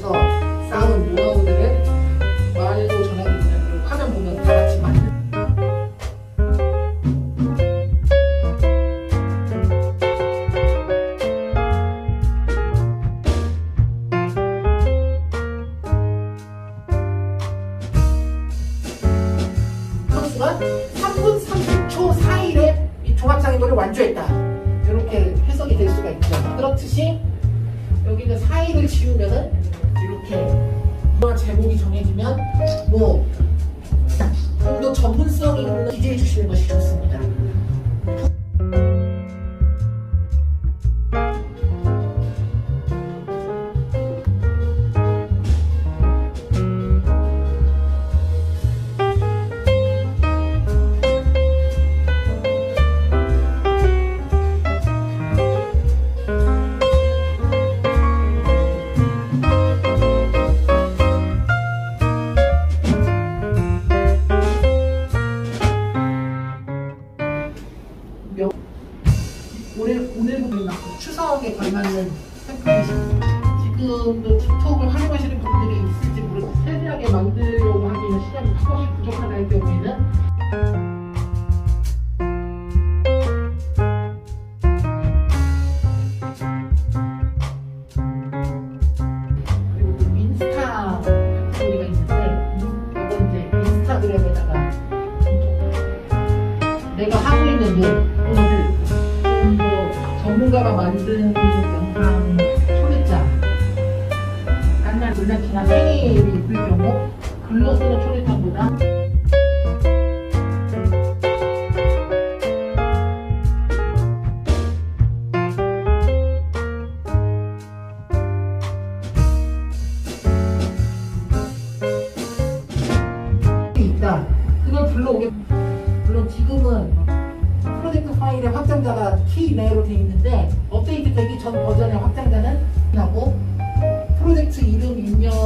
그래서 쌓은 노하우들을 말로 전해드립니다. 그리고 화면 보면 다 같이 만들 선수가 3분 30초 사이에 이 종합상의도를 완주했다. 이렇게 해석이 될 수가 있죠. 그렇듯이 여기는 4인을 지우면은 제목이 정해지면 뭐좀더 전문성 있는 기재해 주시는 것이 좋습니다. 추석에 걸맞는. 지금도 틱톡을 활용하시는 분들이 있을지 모르고 세밀하게 만들려고 하기는 시간이 조금씩 부족하다 할 경우에는 내가 하고 있는 일 좀더 전문가가 만든 영상 초대장. 한날 놀라키나 생일이 있을 경우 글로 쓰는 초대장보다. 있다. 그걸 불러오게. 물론 지금은 파일의 확장자가 키 내로 되어 있는데 업데이트 되기 전 버전의 확장자는 하고 프로젝트 이름 바로